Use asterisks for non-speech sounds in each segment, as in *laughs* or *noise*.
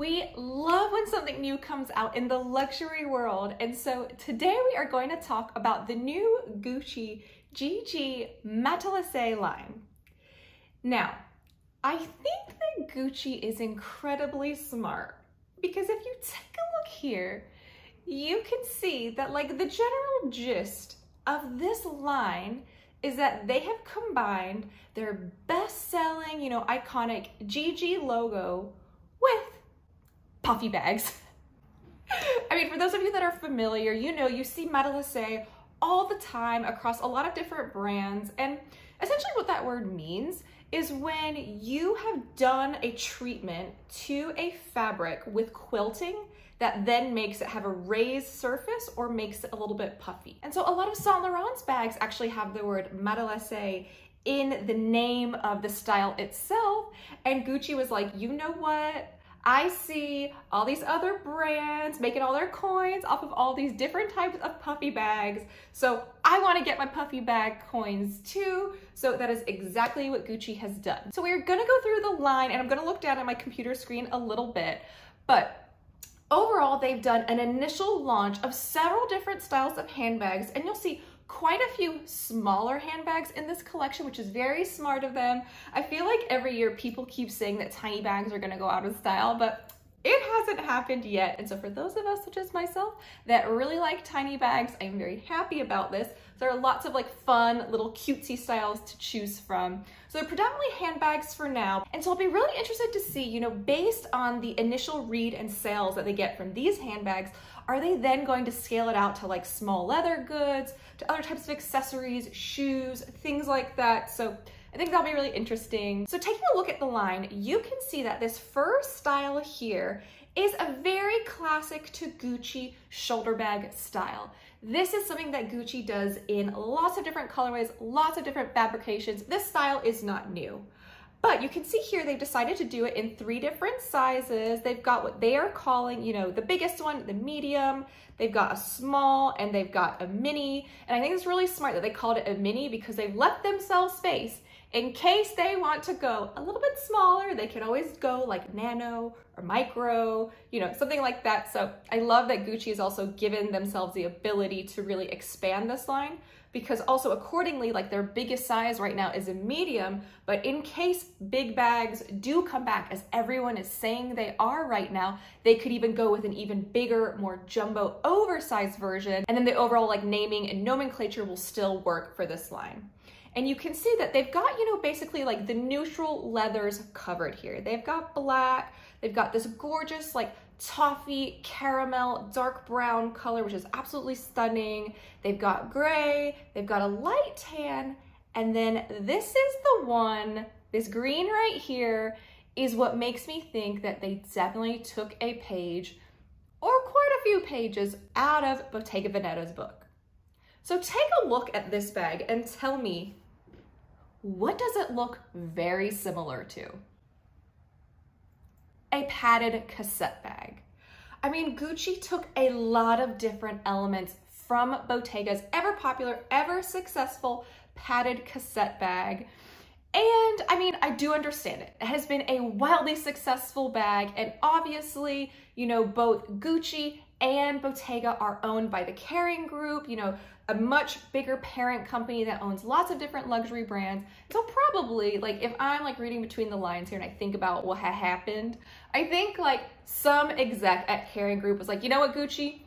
We love when something new comes out in the luxury world. And so today we are going to talk about the new Gucci GG Matelassé line. Now, I think that Gucci is incredibly smart because if you take a look here, you can see that like the general gist of this line is that they have combined their best-selling, you know, iconic GG logo puffy bags. *laughs* I mean, for those of you that are familiar, you know, you see Matelassé all the time across a lot of different brands. And essentially what that word means is when you have done a treatment to a fabric with quilting that then makes it have a raised surface or makes it a little bit puffy. And so a lot of Saint Laurent's bags actually have the word Matelassé in the name of the style itself. And Gucci was like, you know what? I see all these other brands making all their coins off of all these different types of puffy bags. So I wanna get my puffy bag coins too. So that is exactly what Gucci has done. So we're gonna go through the line and I'm gonna look down at my computer screen a little bit, but overall they've done an initial launch of several different styles of handbags and you'll see few smaller handbags in this collection, which is very smart of them. I feel like every year people keep saying that tiny bags are gonna go out of style, but it hasn't happened yet. And so for those of us such as myself that really like tiny bags, I'm very happy about this. There are lots of like fun little cutesy styles to choose from. So they're predominantly handbags for now. And so I'll be really interested to see, you know, based on the initial read and sales that they get from these handbags, are they then going to scale it out to like small leather goods, to other types of accessories, shoes, things like that? So I think that'll be really interesting. So taking a look at the line, you can see that this first style here is a very classic to Gucci shoulder bag style. This is something that Gucci does in lots of different colorways, lots of different fabrications. This style is not new. But you can see here they've decided to do it in three different sizes. They've got what they are calling, you know, the biggest one, the medium, they've got a small, and they've got a mini. And I think it's really smart that they called it a mini because they've left themselves space in case they want to go a little bit smaller, they can always go like nano or micro, you know, something like that. So I love that Gucci has also given themselves the ability to really expand this line because also accordingly, like their biggest size right now is a medium, but in case big bags do come back as everyone is saying they are right now, they could even go with an even bigger, more jumbo oversized version. And then the overall like naming and nomenclature will still work for this line. And you can see that they've got, you know, basically like the neutral leathers covered here. They've got black, they've got this gorgeous like toffee caramel dark brown color, which is absolutely stunning. They've got gray, they've got a light tan, and then this is the one, this green right here is what makes me think that they definitely took a page or quite a few pages out of Bottega Veneta's book. So take a look at this bag and tell me what does it look very similar to? A padded cassette bag. I mean, Gucci took a lot of different elements from Bottega's ever popular, ever successful padded cassette bag. And I mean, I do understand it. It has been a wildly successful bag. And obviously, you know, both Gucci and Bottega are owned by the Kering Group, you know, a much bigger parent company that owns lots of different luxury brands. So probably like if I'm like reading between the lines here and I think about what had happened, I think like some exec at Kering Group was like, you know what, Gucci,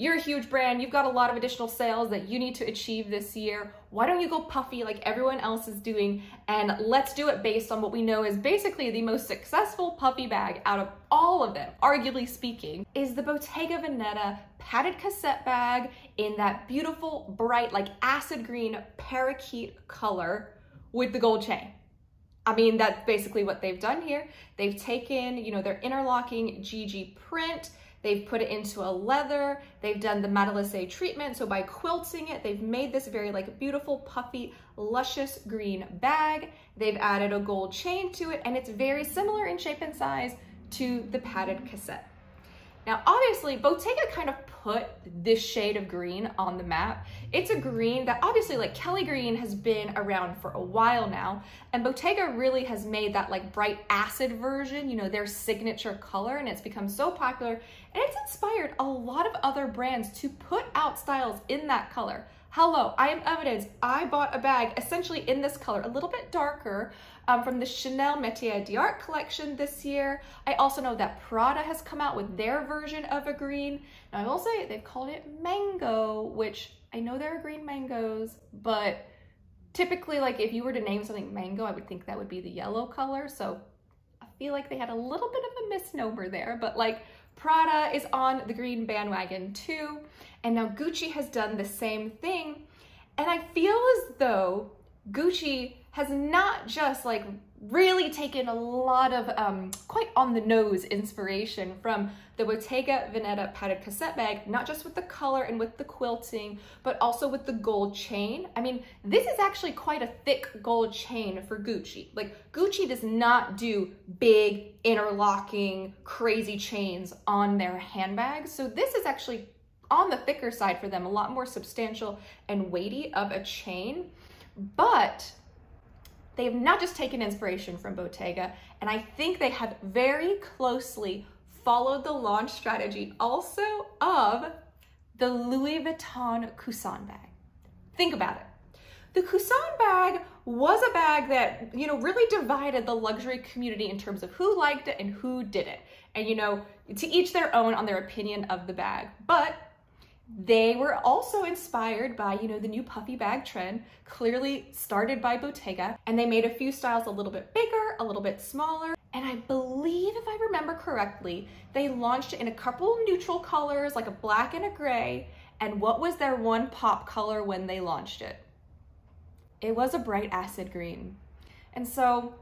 you're a huge brand, you've got a lot of additional sales that you need to achieve this year. Why don't you go puffy like everyone else is doing? And let's do it based on what we know is basically the most successful puffy bag out of all of them, arguably speaking, is the Bottega Veneta padded cassette bag in that beautiful, bright, like acid green parakeet color with the gold chain. I mean, that's basically what they've done here. They've taken, you know, their interlocking GG print, They've put it into a leather. They've done the Matelassé treatment. So by quilting it, they've made this very like beautiful, puffy, luscious green bag. They've added a gold chain to it and it's very similar in shape and size to the padded cassette. Now, obviously, Bottega kind of put this shade of green on the map. It's a green that obviously like Kelly Green has been around for a while now, and Bottega really has made that like bright acid version, you know, their signature color, and it's become so popular, and it's inspired a lot of other brands to put out styles in that color. Hello, I am evidence. I bought a bag essentially in this color, a little bit darker, um, from the Chanel Métier d'Art collection this year. I also know that Prada has come out with their version of a green. Now I will say they've called it mango, which I know there are green mangoes, but typically like if you were to name something mango, I would think that would be the yellow color. So I feel like they had a little bit of a misnomer there, but like Prada is on the green bandwagon too. And now Gucci has done the same thing. And I feel as though Gucci has not just like really taken a lot of um, quite on the nose inspiration from the Bottega Veneta padded cassette bag, not just with the color and with the quilting, but also with the gold chain. I mean, this is actually quite a thick gold chain for Gucci. Like Gucci does not do big interlocking crazy chains on their handbags. So this is actually on the thicker side for them, a lot more substantial and weighty of a chain. But they have not just taken inspiration from Bottega, and I think they have very closely followed the launch strategy also of the Louis Vuitton Coussin bag. Think about it. The Coussin bag was a bag that, you know, really divided the luxury community in terms of who liked it and who didn't. And, you know, to each their own on their opinion of the bag. But they were also inspired by, you know, the new puffy bag trend, clearly started by Bottega, and they made a few styles a little bit bigger, a little bit smaller, and I believe, if I remember correctly, they launched it in a couple neutral colors, like a black and a gray, and what was their one pop color when they launched it? It was a bright acid green. And so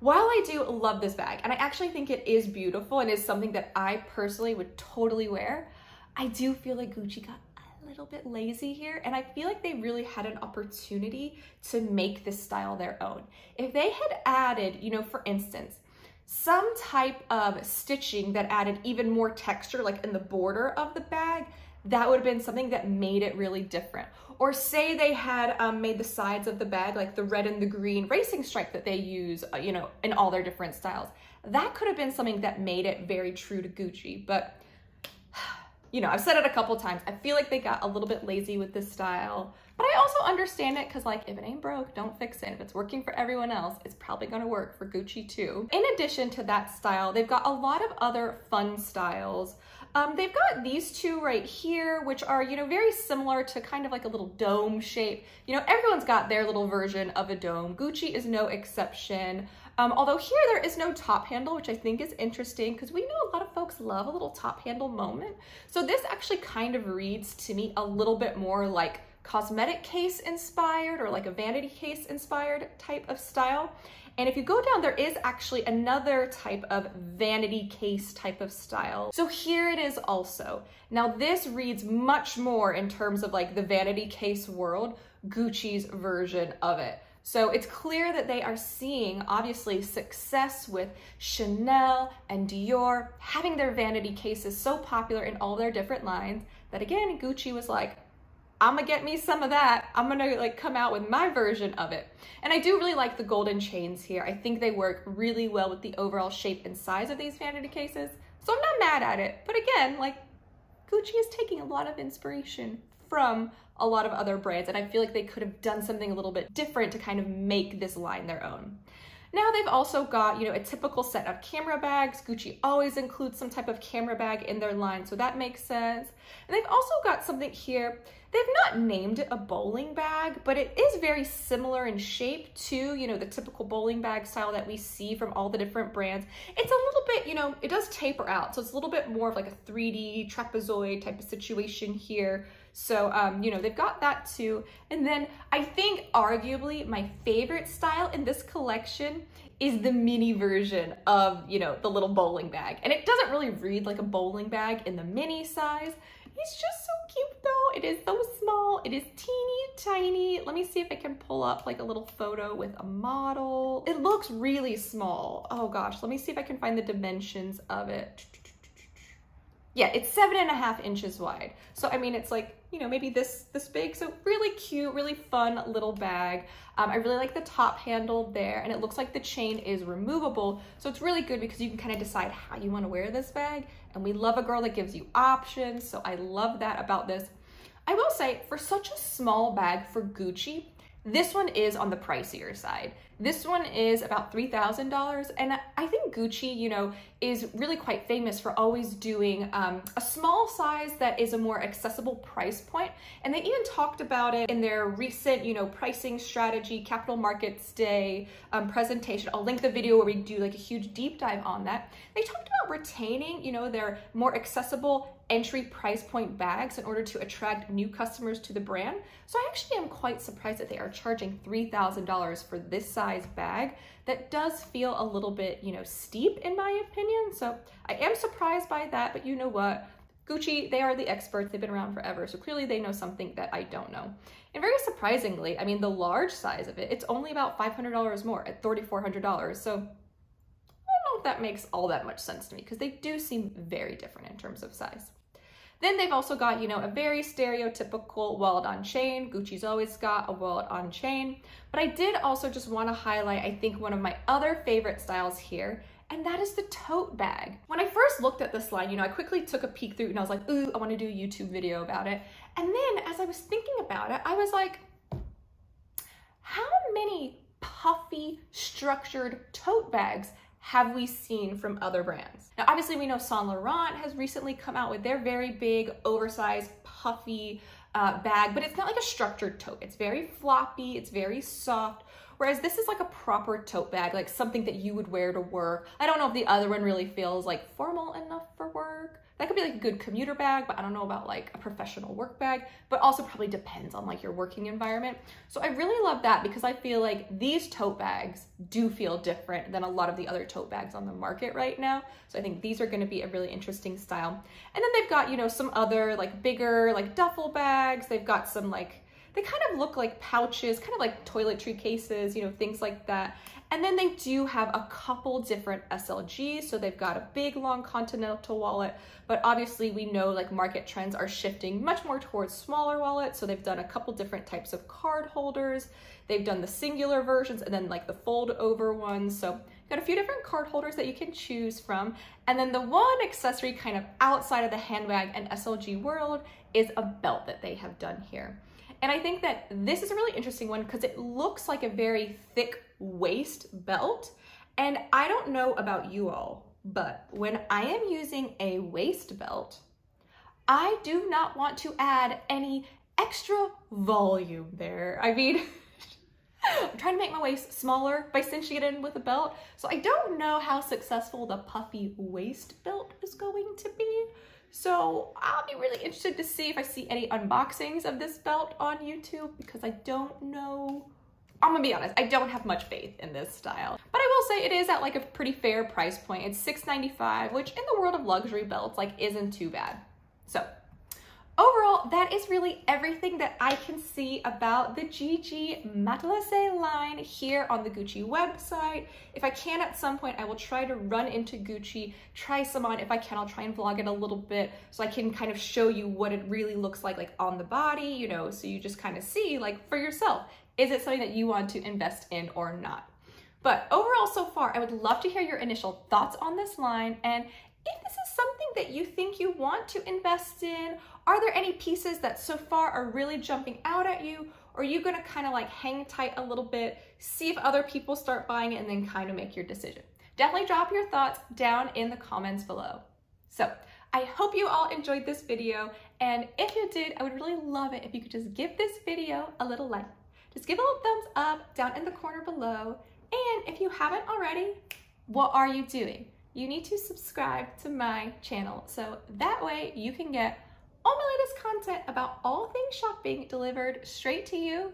while I do love this bag, and I actually think it is beautiful and is something that I personally would totally wear, I do feel like Gucci got a little bit lazy here and I feel like they really had an opportunity to make this style their own. If they had added, you know, for instance, some type of stitching that added even more texture like in the border of the bag, that would have been something that made it really different. Or say they had um, made the sides of the bag like the red and the green racing stripe that they use, uh, you know, in all their different styles. That could have been something that made it very true to Gucci, but you know, I've said it a couple times. I feel like they got a little bit lazy with this style, but I also understand it because like if it ain't broke, don't fix it. If it's working for everyone else, it's probably gonna work for Gucci too. In addition to that style, they've got a lot of other fun styles. Um, they've got these two right here, which are, you know, very similar to kind of like a little dome shape. You know, everyone's got their little version of a dome. Gucci is no exception. Um, although here there is no top handle, which I think is interesting because we know a lot of folks love a little top handle moment. So this actually kind of reads to me a little bit more like cosmetic case inspired or like a vanity case inspired type of style. And if you go down, there is actually another type of vanity case type of style. So here it is also. Now this reads much more in terms of like the vanity case world, Gucci's version of it. So it's clear that they are seeing, obviously, success with Chanel and Dior having their vanity cases so popular in all their different lines that again, Gucci was like, I'm gonna get me some of that. I'm gonna like come out with my version of it. And I do really like the golden chains here. I think they work really well with the overall shape and size of these vanity cases. So I'm not mad at it. But again, like Gucci is taking a lot of inspiration from a lot of other brands and I feel like they could have done something a little bit different to kind of make this line their own. Now they've also got, you know, a typical set of camera bags. Gucci always includes some type of camera bag in their line, so that makes sense. And they've also got something here. They've not named it a bowling bag, but it is very similar in shape to, you know, the typical bowling bag style that we see from all the different brands. It's a little bit, you know, it does taper out. So it's a little bit more of like a 3D trapezoid type of situation here. So, um, you know, they've got that too. And then I think arguably my favorite style in this collection is the mini version of, you know, the little bowling bag. And it doesn't really read like a bowling bag in the mini size. It's just so cute though. It is so small. It is teeny tiny. Let me see if I can pull up like a little photo with a model. It looks really small. Oh gosh, let me see if I can find the dimensions of it. Yeah, it's seven and a half inches wide. So, I mean, it's like, you know, maybe this, this big. So really cute, really fun little bag. Um, I really like the top handle there and it looks like the chain is removable. So it's really good because you can kind of decide how you want to wear this bag. And we love a girl that gives you options. So I love that about this. I will say for such a small bag for Gucci, this one is on the pricier side. This one is about $3,000 and I think Gucci, you know, is really quite famous for always doing um, a small size that is a more accessible price point. And they even talked about it in their recent, you know, pricing strategy, capital markets day um, presentation. I'll link the video where we do like a huge deep dive on that. They talked about retaining, you know, their more accessible entry price point bags in order to attract new customers to the brand. So I actually am quite surprised that they are charging $3,000 for this size bag that does feel a little bit, you know, steep in my opinion. So I am surprised by that, but you know what? Gucci, they are the experts. They've been around forever. So clearly they know something that I don't know. And very surprisingly, I mean, the large size of it, it's only about $500 more at $3,400. So that makes all that much sense to me because they do seem very different in terms of size. Then they've also got, you know, a very stereotypical wallet on chain. Gucci's always got a wallet on chain. But I did also just want to highlight, I think, one of my other favorite styles here, and that is the tote bag. When I first looked at this line, you know, I quickly took a peek through and I was like, ooh, I want to do a YouTube video about it. And then as I was thinking about it, I was like, how many puffy, structured tote bags have we seen from other brands? Now, obviously we know Saint Laurent has recently come out with their very big, oversized, puffy uh, bag, but it's not like a structured tote. It's very floppy, it's very soft, whereas this is like a proper tote bag, like something that you would wear to work. I don't know if the other one really feels like formal enough could be like a good commuter bag, but I don't know about like a professional work bag, but also probably depends on like your working environment. So I really love that because I feel like these tote bags do feel different than a lot of the other tote bags on the market right now. So I think these are gonna be a really interesting style. And then they've got, you know, some other like bigger like duffel bags. They've got some like, they kind of look like pouches, kind of like toiletry cases, you know, things like that. And then they do have a couple different SLGs. So they've got a big long continental wallet, but obviously we know like market trends are shifting much more towards smaller wallets. So they've done a couple different types of card holders. They've done the singular versions and then like the fold over ones. So got a few different card holders that you can choose from. And then the one accessory kind of outside of the handbag and SLG world is a belt that they have done here. And I think that this is a really interesting one because it looks like a very thick waist belt. And I don't know about you all, but when I am using a waist belt, I do not want to add any extra volume there. I mean, *laughs* I'm trying to make my waist smaller by cinching it in with a belt. So I don't know how successful the puffy waist belt is going to be. So I'll be really interested to see if I see any unboxings of this belt on YouTube because I don't know. I'm gonna be honest, I don't have much faith in this style. But I will say it is at like a pretty fair price point. It's $6.95, which in the world of luxury belts, like isn't too bad. So Overall, that is really everything that I can see about the GG Matelassé line here on the Gucci website. If I can at some point, I will try to run into Gucci, try some on. If I can, I'll try and vlog it a little bit so I can kind of show you what it really looks like like on the body, you know, so you just kind of see like for yourself, is it something that you want to invest in or not? But overall so far, I would love to hear your initial thoughts on this line and if this is something that you think you want to invest in, are there any pieces that so far are really jumping out at you? Or are you gonna kind of like hang tight a little bit, see if other people start buying it and then kind of make your decision? Definitely drop your thoughts down in the comments below. So I hope you all enjoyed this video. And if you did, I would really love it if you could just give this video a little like. Just give a little thumbs up down in the corner below. And if you haven't already, what are you doing? you need to subscribe to my channel so that way you can get all my latest content about all things shopping delivered straight to you.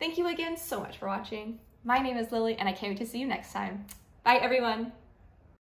Thank you again so much for watching. My name is Lily and I can't wait to see you next time. Bye everyone.